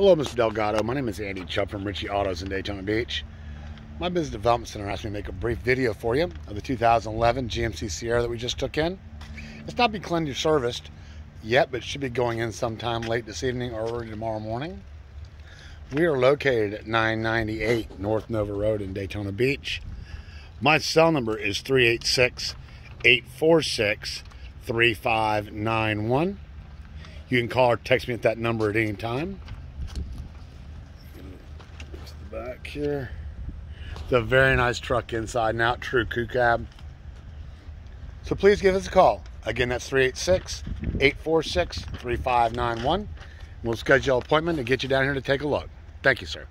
Hello, Mr. Delgado. My name is Andy Chubb from Ritchey Autos in Daytona Beach. My business development center asked me to make a brief video for you of the 2011 GMC Sierra that we just took in. It's not been cleaned or serviced yet, but it should be going in sometime late this evening or early tomorrow morning. We are located at 998 North Nova Road in Daytona Beach. My cell number is 386 846 3591. You can call or text me at that number at any time. Back here. It's a very nice truck inside and out, true crew cab. So please give us a call. Again, that's 386 846 3591. We'll schedule an appointment to get you down here to take a look. Thank you, sir.